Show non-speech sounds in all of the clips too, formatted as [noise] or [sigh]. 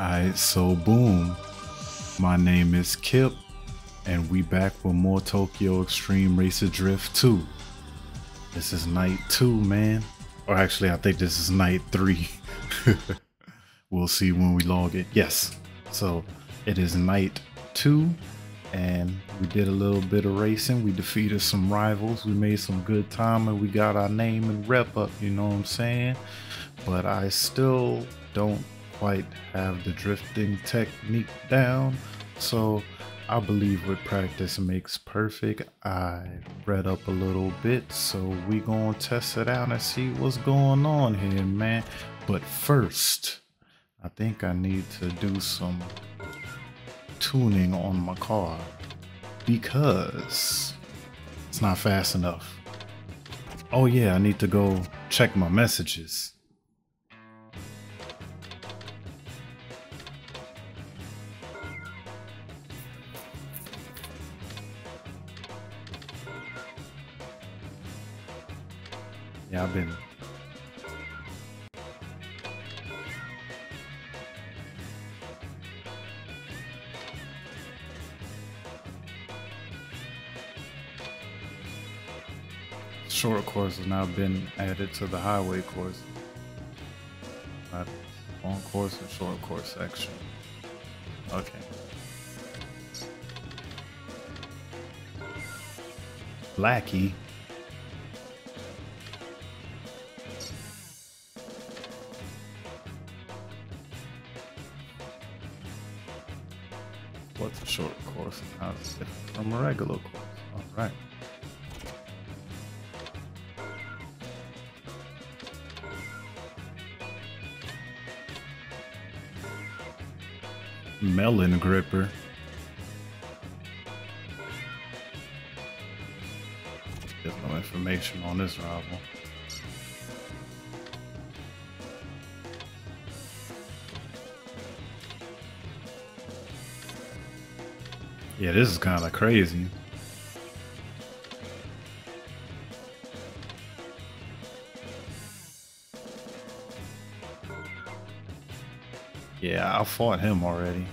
Alright, so boom. My name is Kip, and we back with more Tokyo Xtreme Racer Drift 2. This is night two, man. Or actually, I think this is night three. [laughs] we'll see when we log it. Yes. So it is night two, and we did a little bit of racing. We defeated some rivals. We made some good time, and we got our name and rep up. You know what I'm saying? But I still don't quite have the drifting technique down. So I believe with practice makes perfect. I read up a little bit, so we gonna test it out and see what's going on here, man. But first, I think I need to do some tuning on my car because it's not fast enough. Oh yeah, I need to go check my messages. Yeah, I've been. Short course has now been added to the highway course. Not long course and short course section. Okay. Blackie. A regular course? All right. Melon gripper. There's no information on this rival. Yeah, this is kind of crazy. Yeah, I fought him already.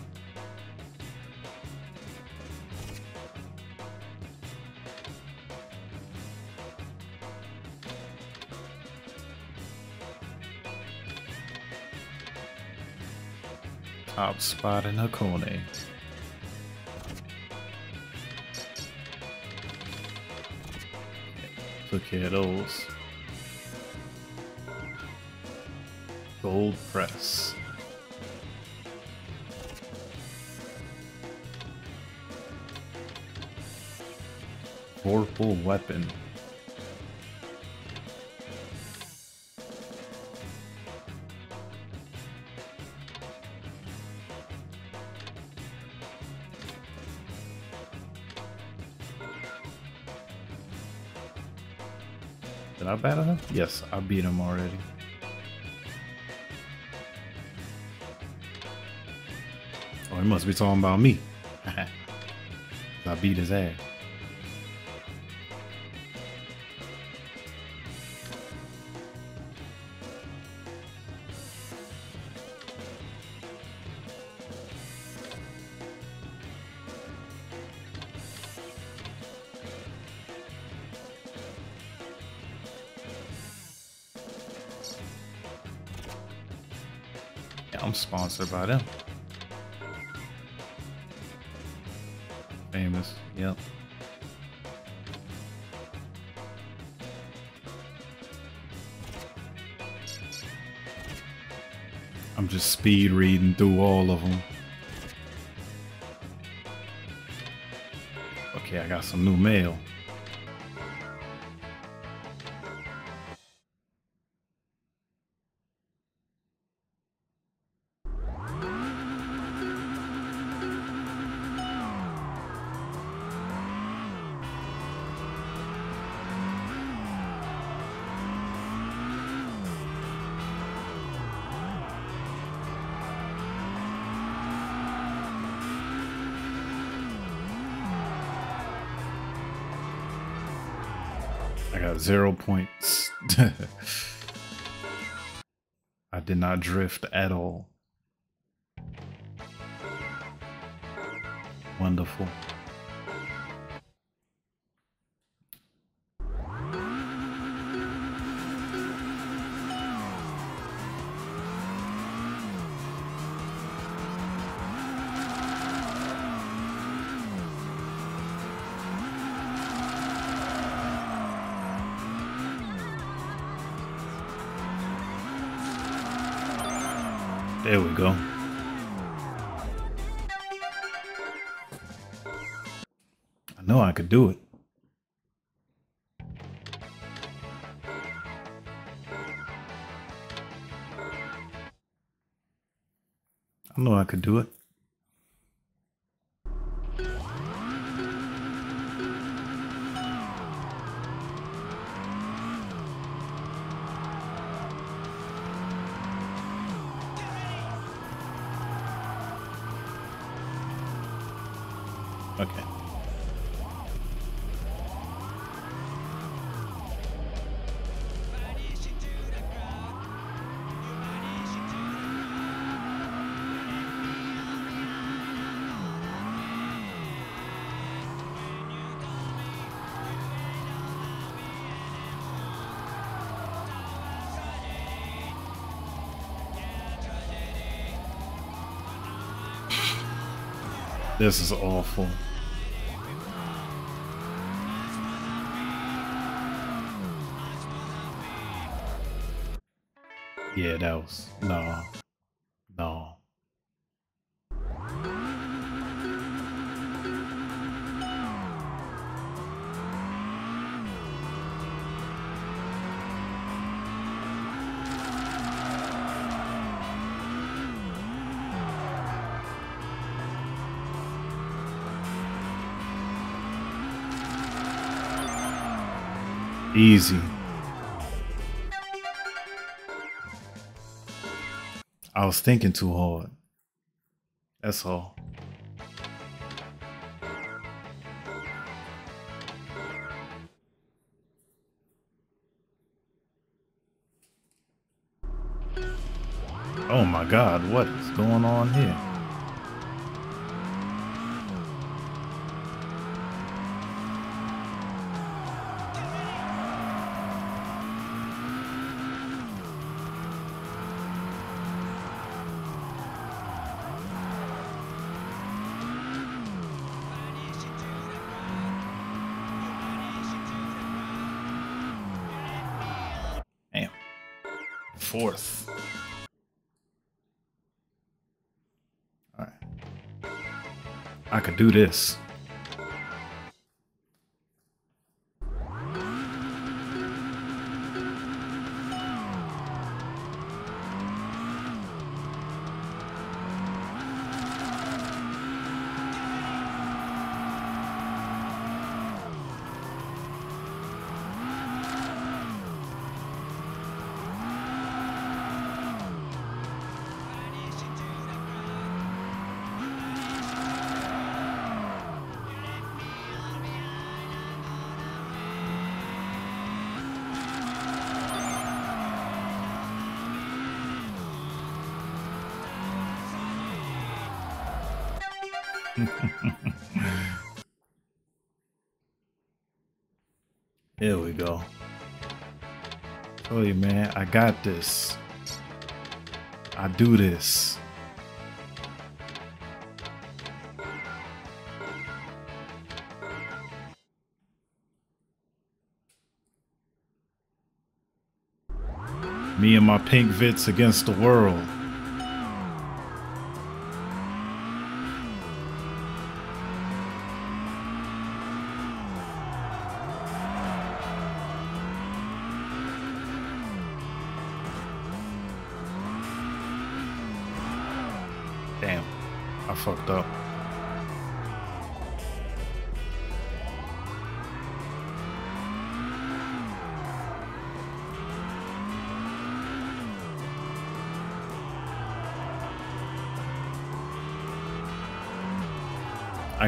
Top spot in Hakone. Those. Gold press. Vorpal weapon. Yes, I beat him already. Oh, he must be talking about me. [laughs] I beat his ass. I'm sponsored by them. Famous, yep. I'm just speed reading through all of them. Okay, I got some new mail. zero points. [laughs] I did not drift at all. Wonderful. Go. I know I could do it. I know I could do it. This is awful. Yeah, that was no, I was thinking too hard. That's all. Oh my god, what is going on here? Do this. Got this. I do this. Me and my pink Vitz against the world.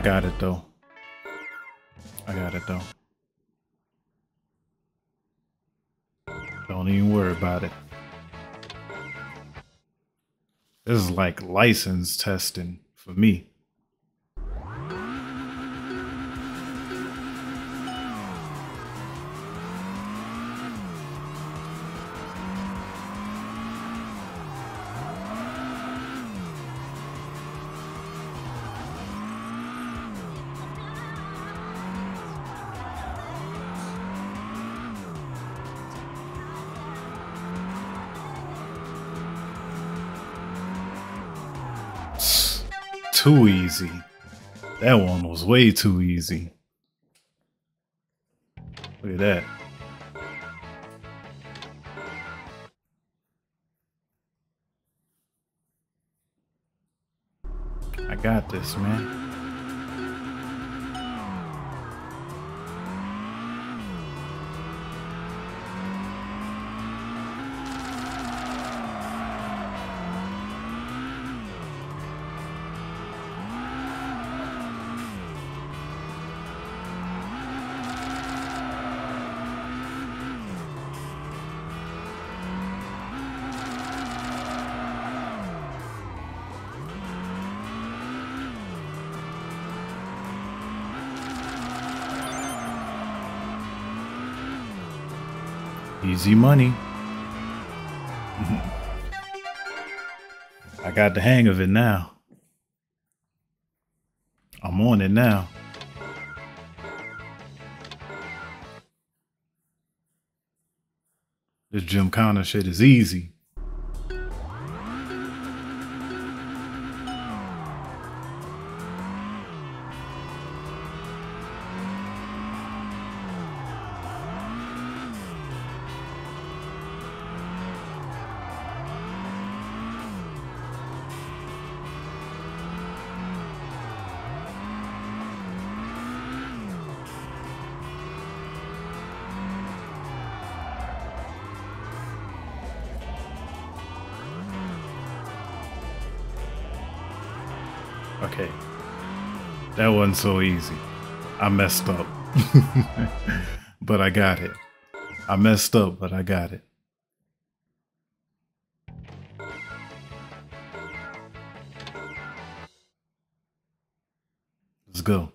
Got it though. I got it though. Don't even worry about it. This is like license testing for me. Too easy. That one was way too easy. Look at that. I got this, man. Easy money. I got the hang of it now. I'm on it now. This Jim Gymkhana shit is easy. Wasn't so easy. I messed up. [laughs] but I got it. I messed up, but I got it. Let's go.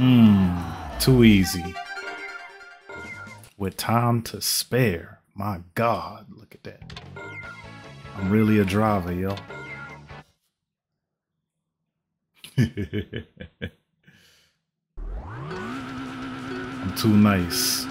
Mmm, too easy. With time to spare. My God, look at that. I'm really a driver, yo. [laughs] I'm too nice.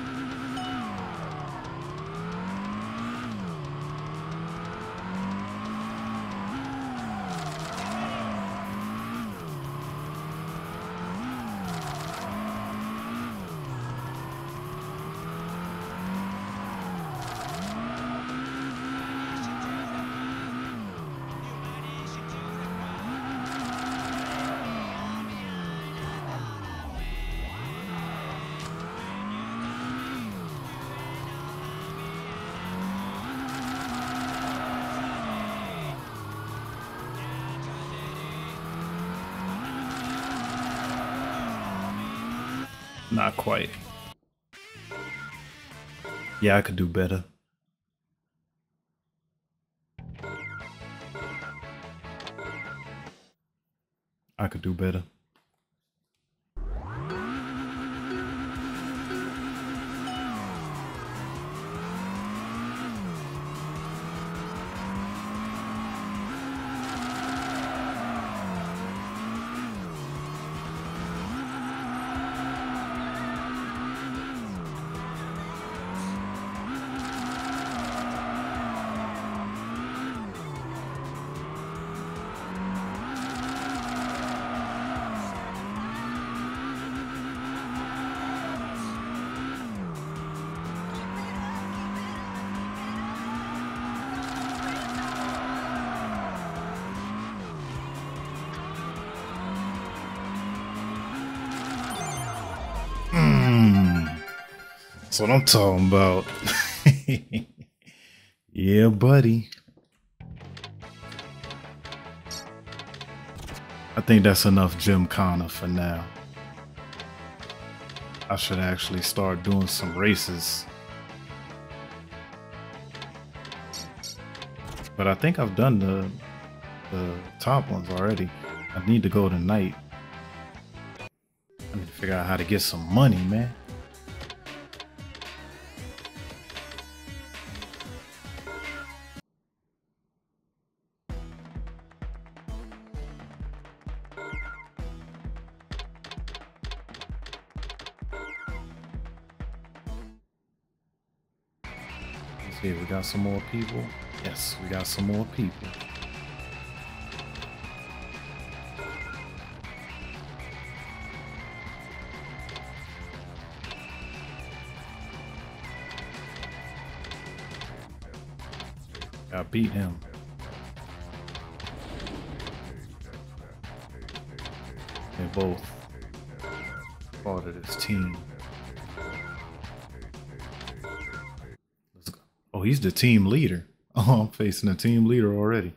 I could do better. I could do better. That's what I'm talking about. [laughs] yeah, buddy. I think that's enough Gymkhana for now. I should actually start doing some races. But I think I've done the the top ones already. I need to go tonight I need to Figure out how to get some money, man. Got some more people. Yes, we got some more people. I beat him. They both part of this team. Oh, he's the team leader. [laughs] Oh, I'm facing a team leader already.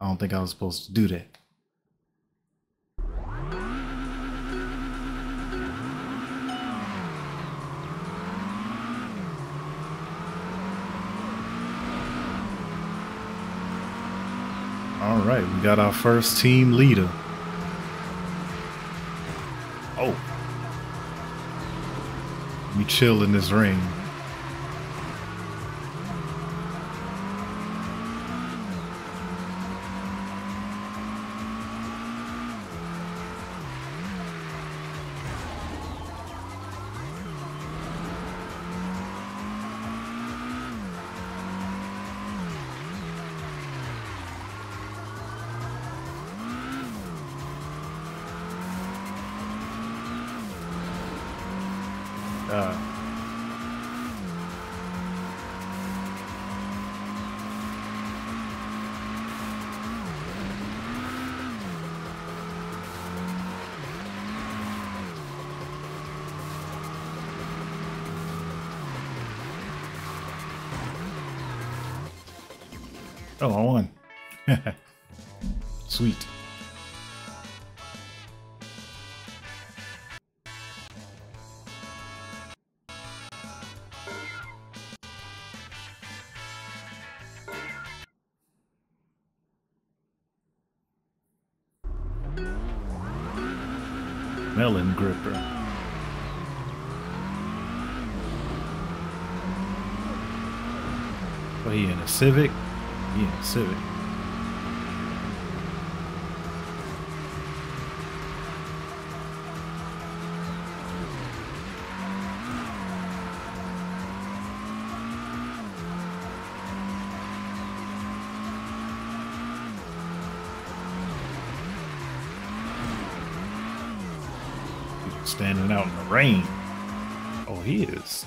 I don't think I was supposed to do that. All right, we got our first team leader. Oh. We chill in this ring. Civic? Yeah, Civic. standing out in the rain. Oh, he is.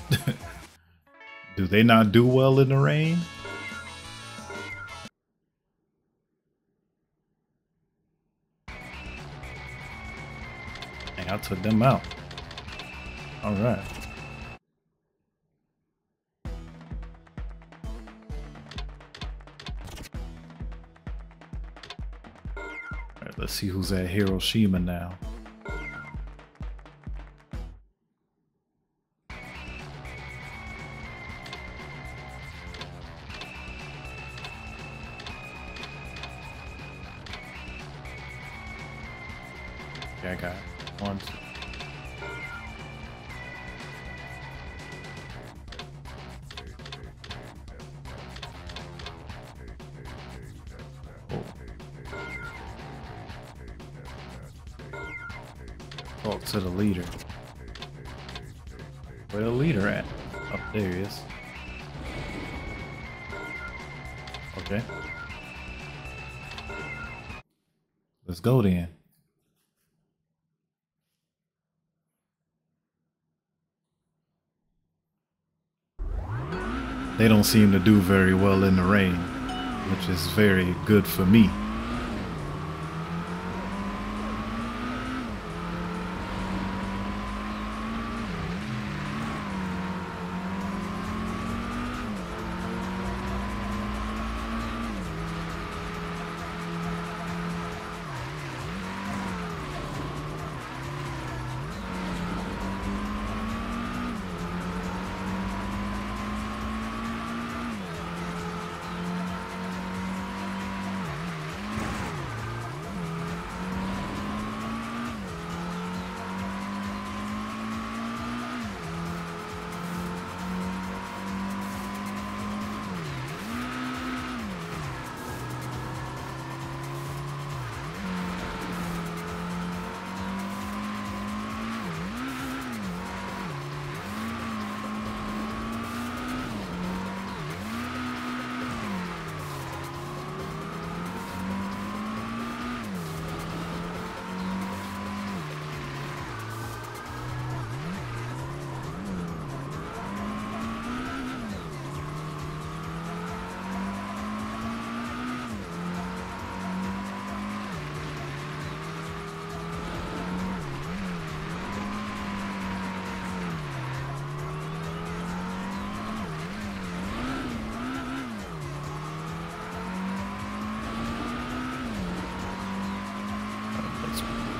[laughs] do they not do well in the rain? Took them out. All right. All right, let's see who's at Hiroshima now. Seem to do very well in the rain, which is very good for me.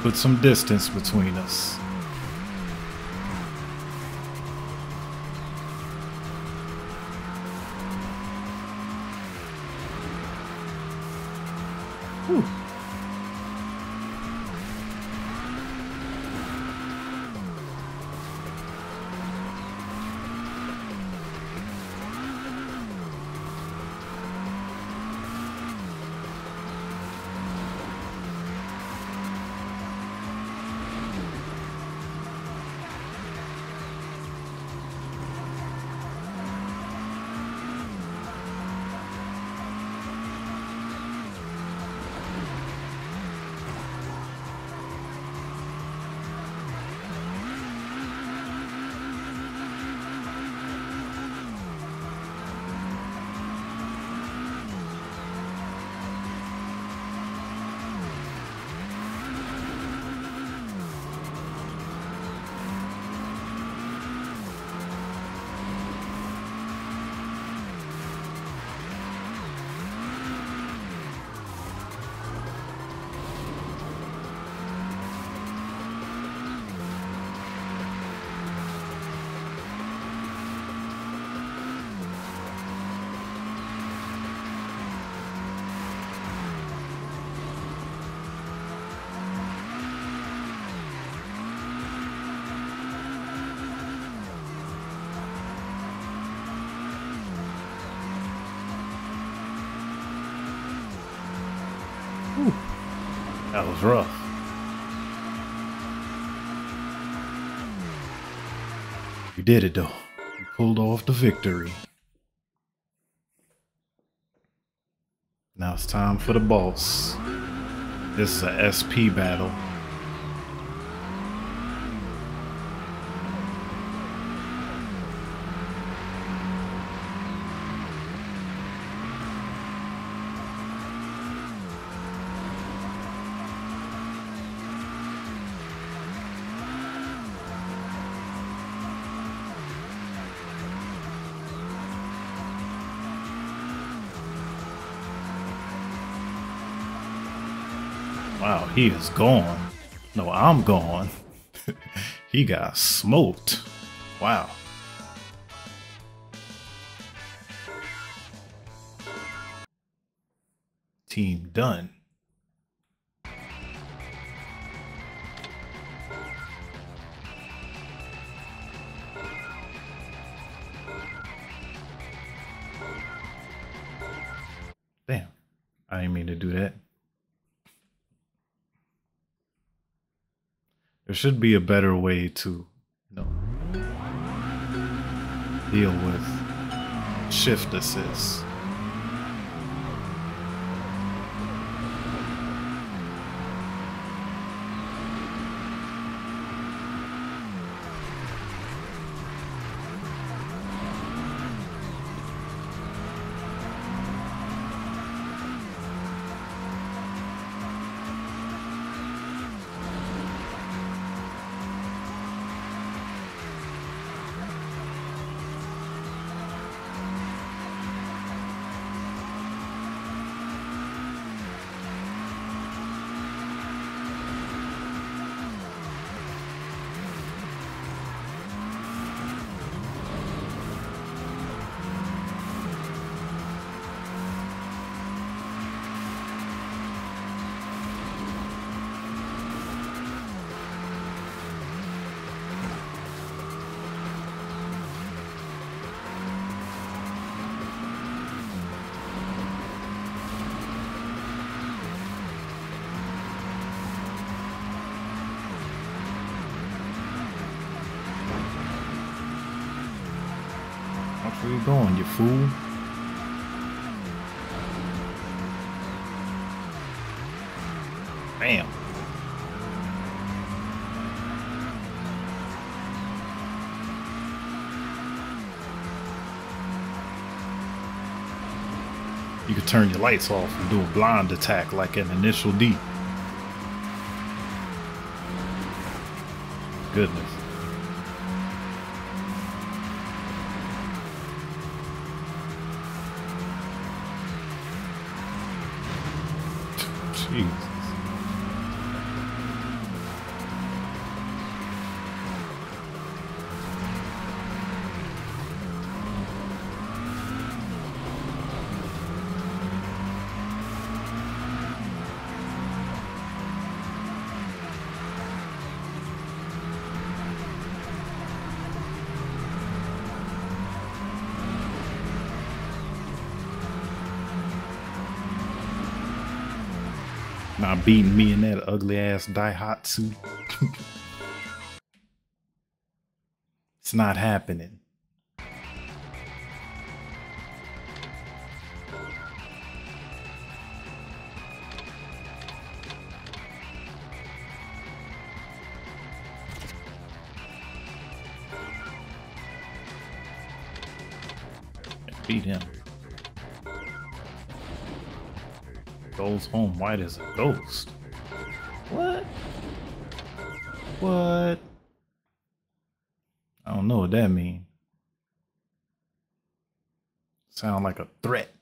Put some distance between us. Was rough. We did it though. We pulled off the victory. Now it's time for the boss. This is a SP battle. Wow, he is gone. No, I'm gone. [laughs] he got smoked. Wow. Team done. Damn. I didn't mean to do that. Should be a better way to, you know, deal with shift assist. Where you going, you fool? Bam. You could turn your lights off and do a blind attack like an initial D. Goodness. Beating me in that ugly ass Daihatsu. [laughs] it's not happening. White as a ghost. What? What? I don't know what that means. Sound like a threat.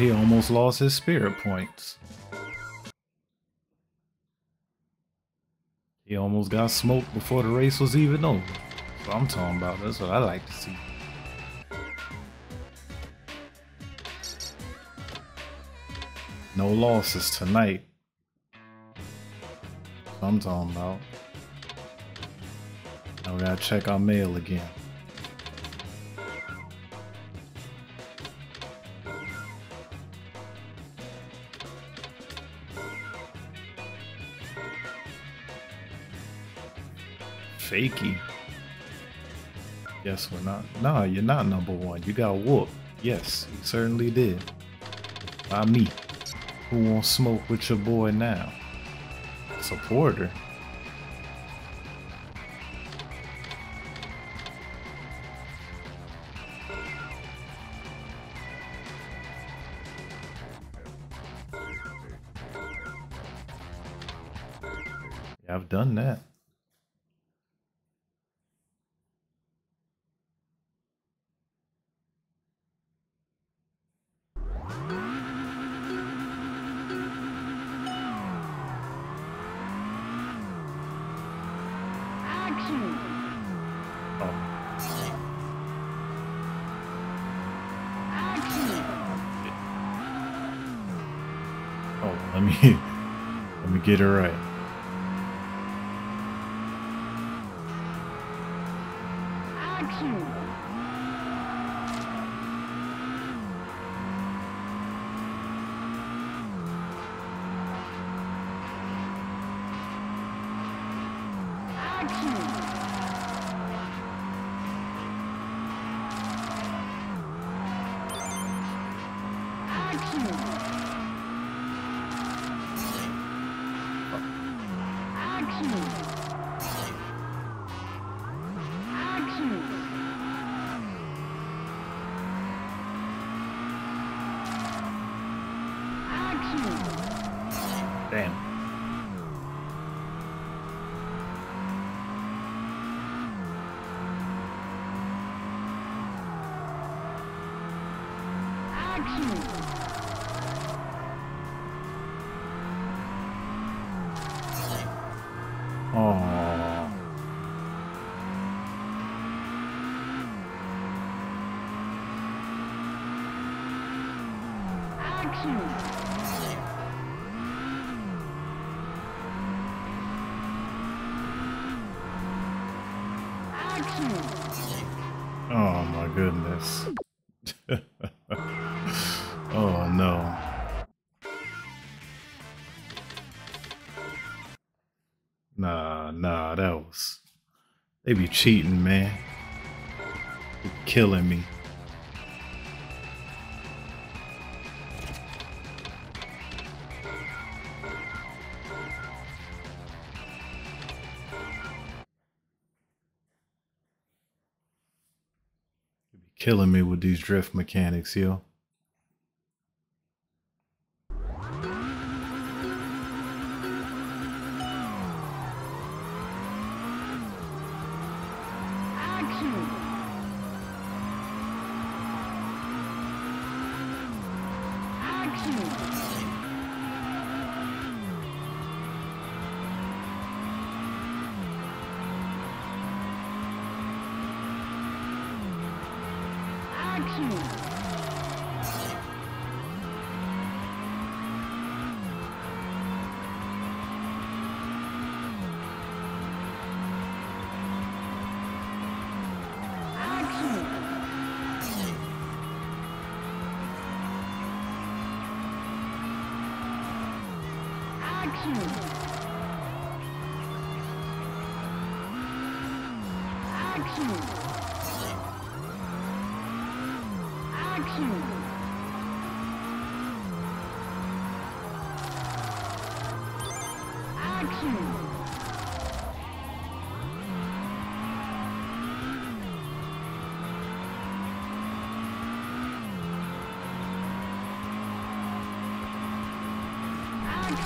He almost lost his spirit points. He almost got smoked before the race was even over. What I'm talking about. That's what I like to see. No losses tonight. I'm talking about. Now we gotta check our mail again. Fakey. Yes, we're not. No, you're not number one. You got whooped. Yes, you certainly did. By me. Who won't smoke with your boy now? Supporter. Let me They be cheating, man. They killing me. killing me with these drift mechanics, yo.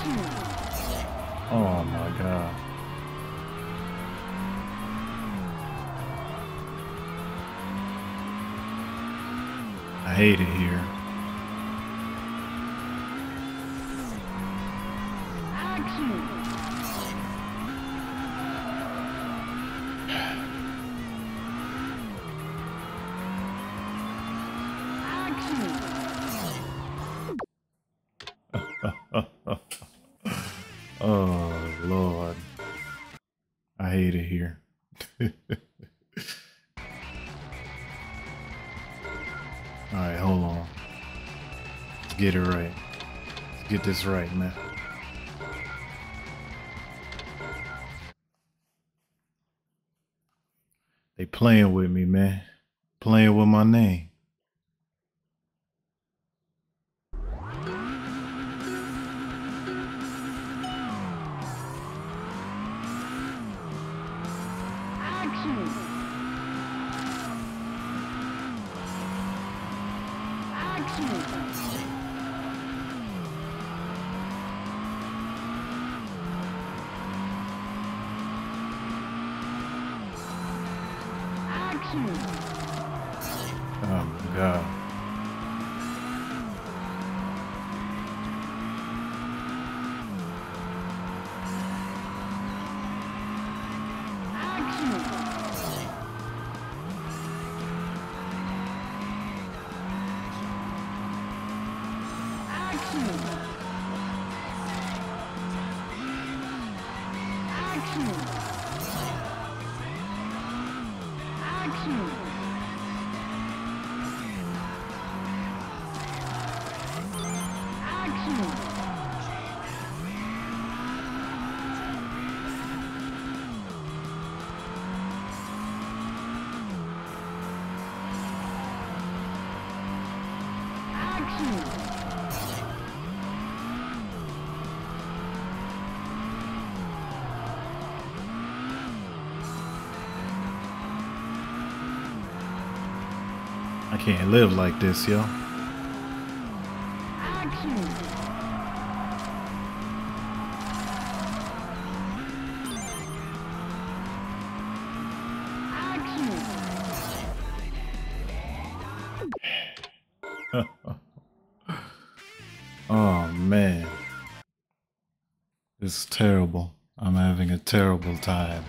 Oh hate it here. This right, man. They playing with me, man. Playing with my name. Oh can't live like this, yo. [laughs] oh man. It's terrible. I'm having a terrible time.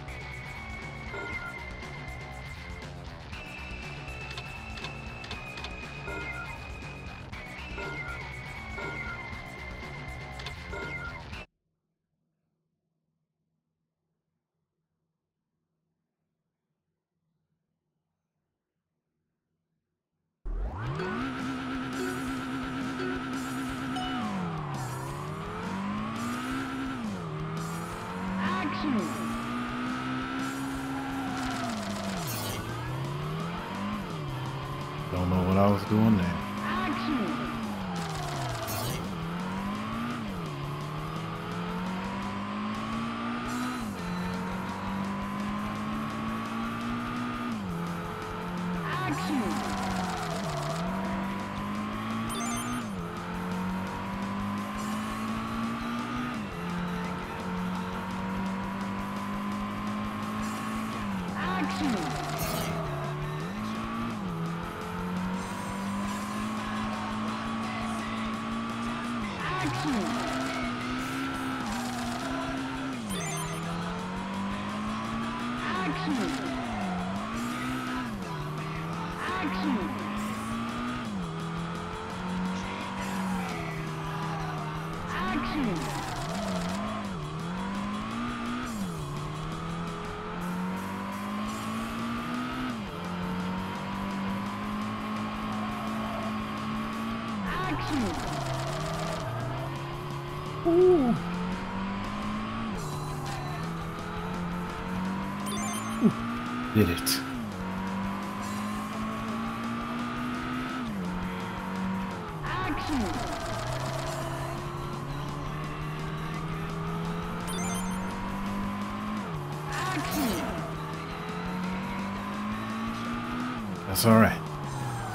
That's all right.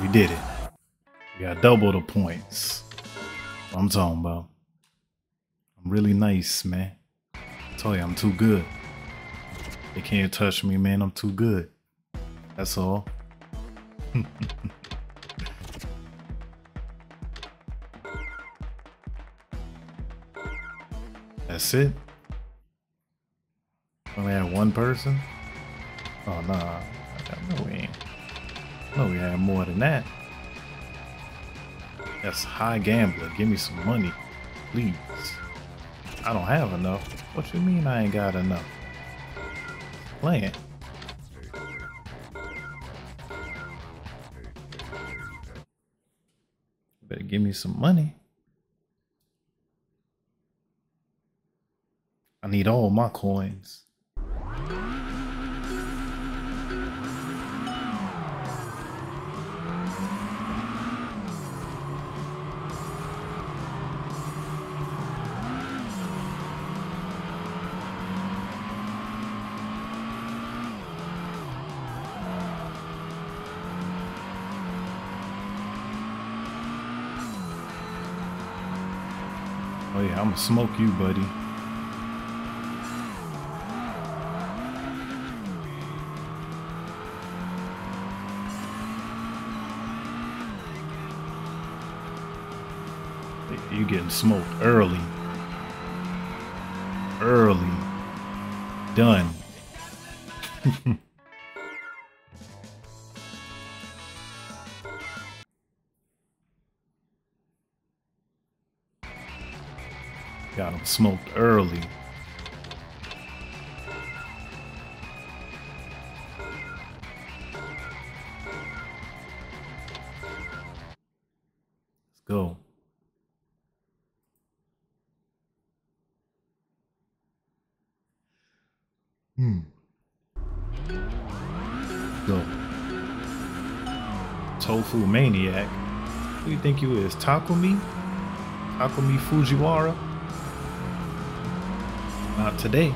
We did it. We got double the points. I'm talking about. I'm really nice, man. I tell you, I'm too good. They can't touch me, man. I'm too good. That's all. [laughs] That's it. Only had one person? Oh, nah. No, we ain't. No, we had more than that. That's high gambler. Give me some money, please. I don't have enough. What you mean I ain't got enough? Playing. Better give me some money. Need all my coins. Oh yeah, I'ma smoke you, buddy. You getting smoked early. Early. Done. [laughs] Got him smoked early. Think you is? Takumi? Takumi Fujiwara? Not today.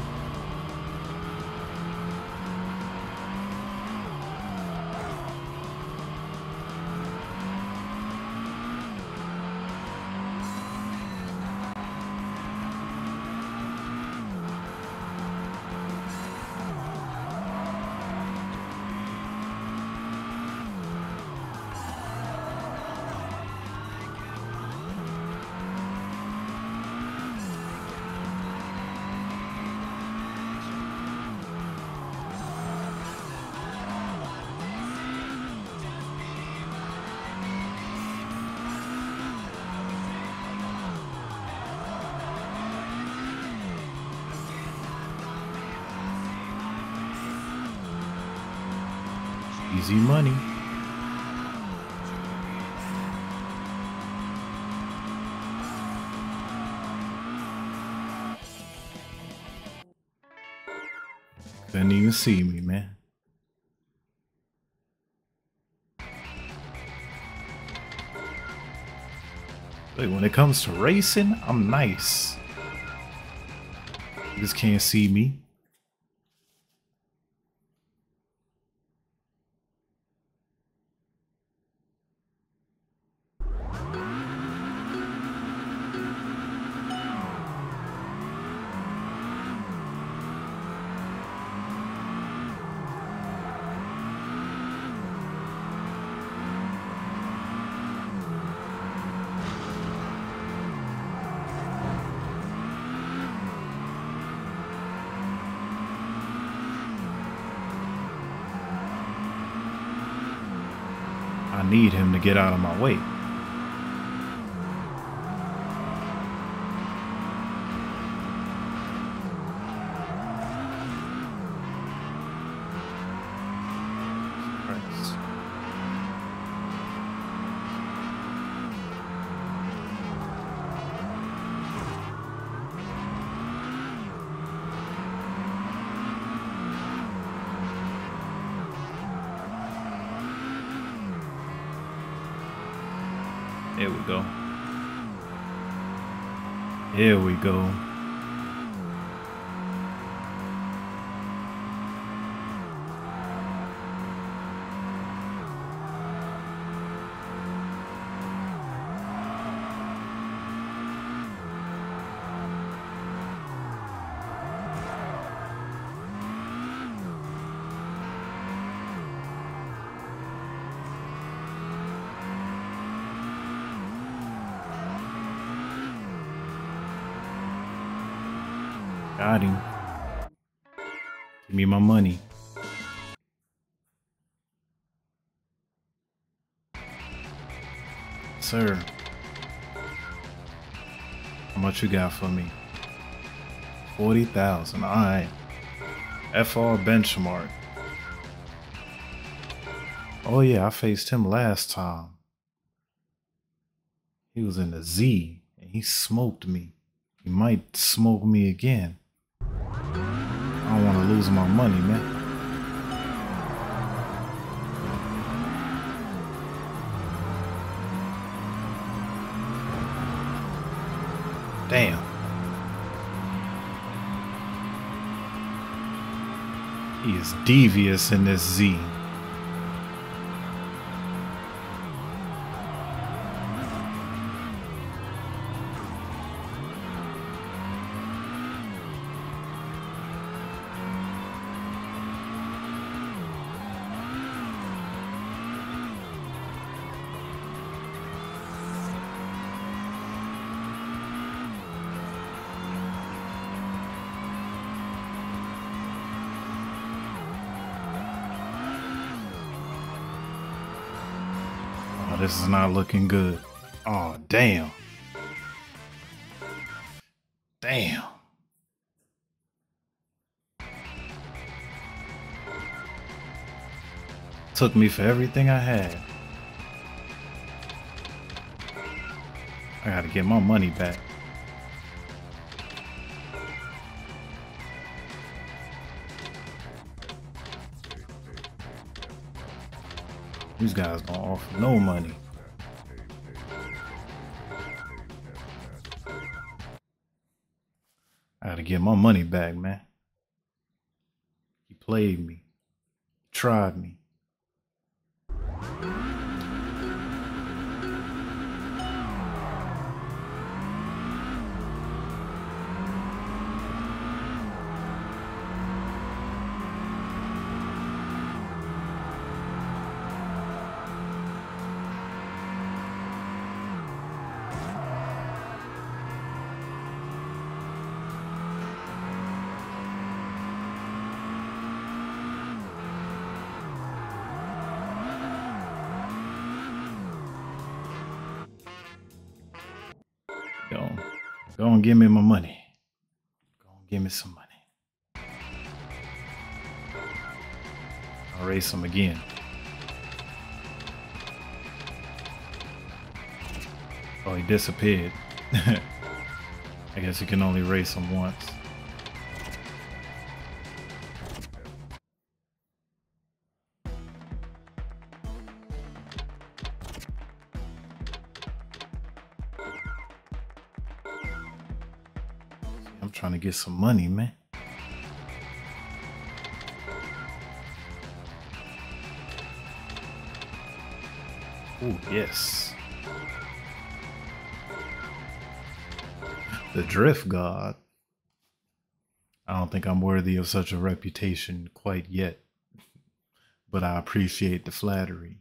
Didn't even see me, man. Wait, when it comes to racing, I'm nice. You just can't see me. Get out of my way. Go. Got him. Give me my money. Sir. How much you got for me? 40,000. Alright. FR benchmark. Oh yeah, I faced him last time. He was in the Z and he smoked me. He might smoke me again. I don't want to lose my money, man. Damn. He is devious in this Z. not looking good. Oh, damn. Damn. Took me for everything I had. I gotta get my money back. These guys don't offer no money. Get my money back, man. He played me, tried me. race them again. Oh, he disappeared. [laughs] I guess you can only race them once. I'm trying to get some money, man. Oh, yes. The Drift God. I don't think I'm worthy of such a reputation quite yet, but I appreciate the flattery.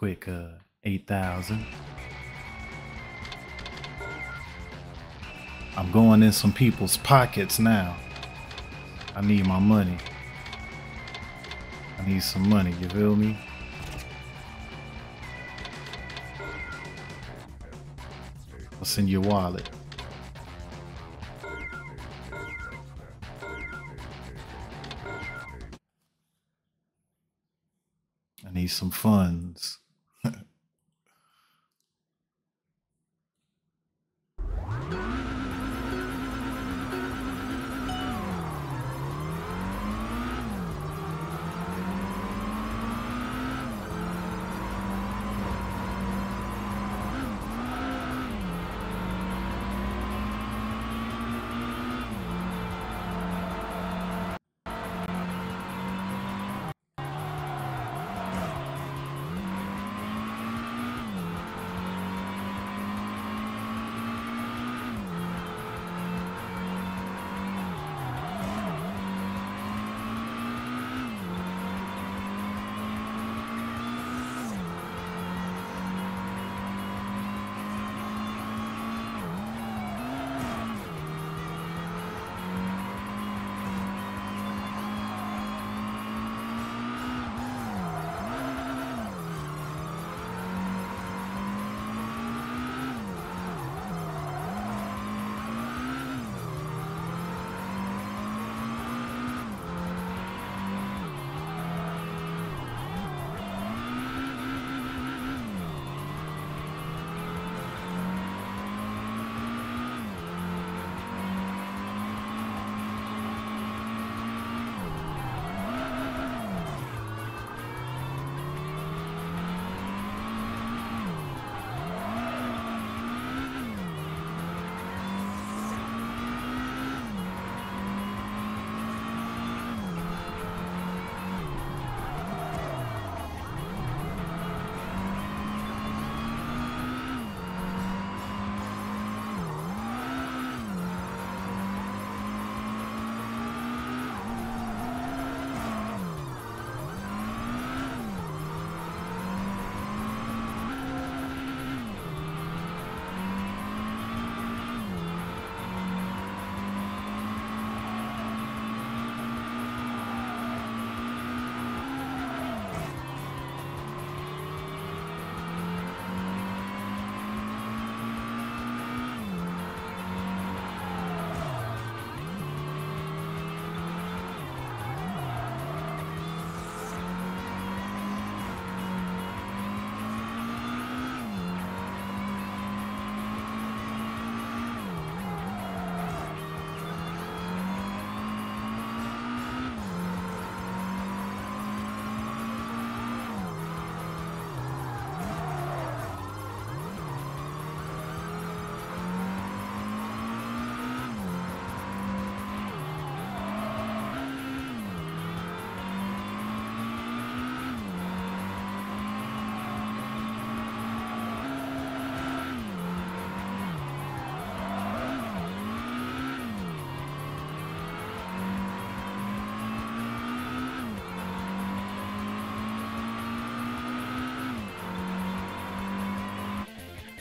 Quick uh 8,000. I'm going in some people's pockets now. I need my money. I need some money, you feel me? What's in your wallet? I need some funds.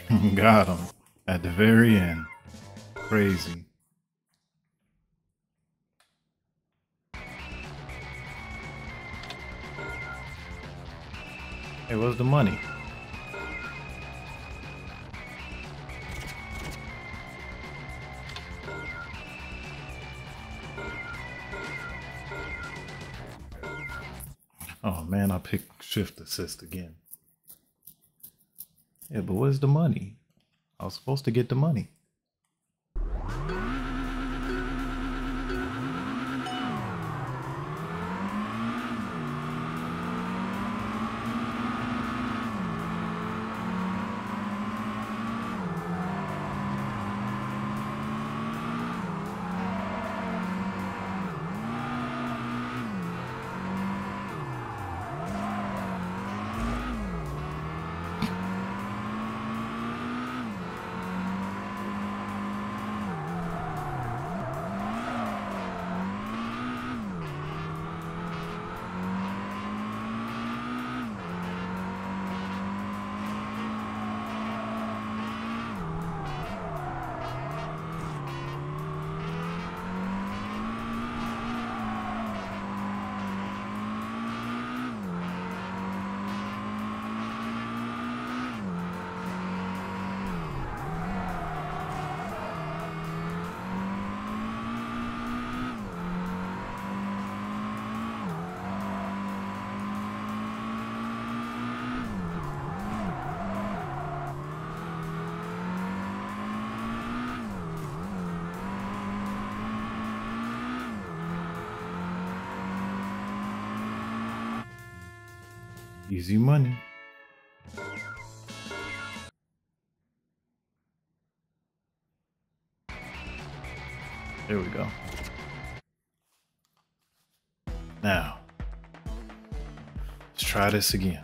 [laughs] Got him at the very end. Crazy. Hey, where's the money? Oh man, I picked shift assist again. Yeah, but where's the money? I was supposed to get the money. Easy money. There we go. Now, let's try this again.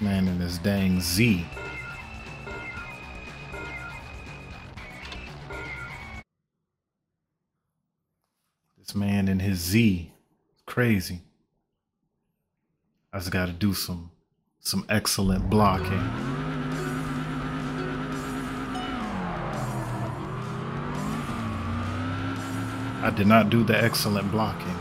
Man in this dang Z. Z. Crazy. I just gotta do some some excellent blocking. I did not do the excellent blocking.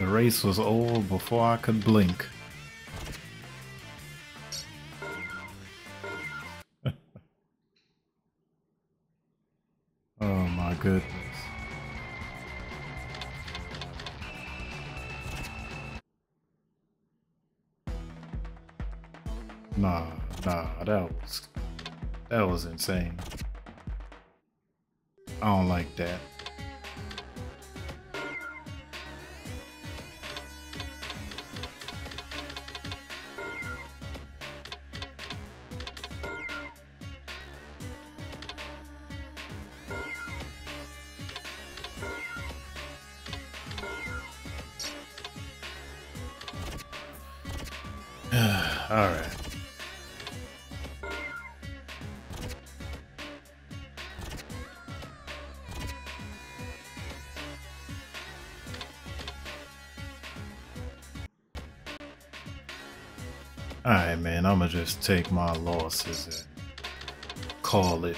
The race was over before I could blink. Goodness. Nah, nah, that was that was insane. All right. All right, man. I'm gonna just take my losses and call it.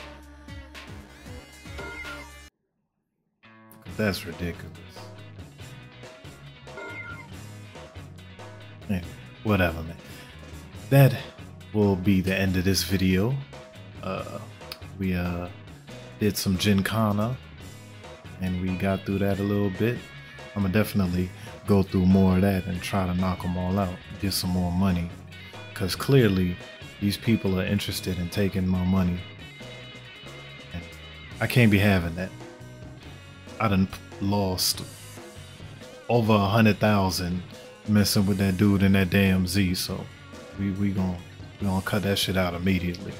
That's ridiculous. Anyway, whatever, man. That will be the end of this video. Uh, we uh, did some Gymkhana and we got through that a little bit. I'm gonna definitely go through more of that and try to knock them all out, get some more money. Because clearly, these people are interested in taking my money. And I can't be having that. I done lost over a hundred thousand messing with that dude in that damn Z. So we we gonna we gonna cut that shit out immediately.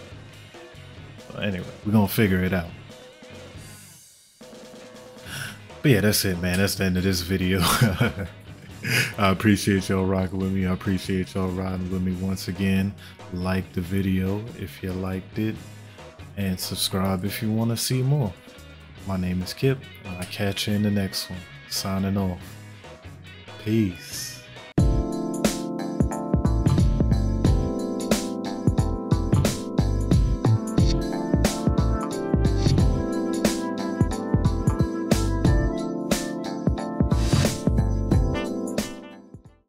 Anyway, we're gonna figure it out. But yeah, that's it, man. That's the end of this video. [laughs] I appreciate y'all rocking with me. I appreciate y'all riding with me once again. Like the video if you liked it, and subscribe if you want to see more. My name is Kip, and I'll catch you in the next one. Signing off. Peace.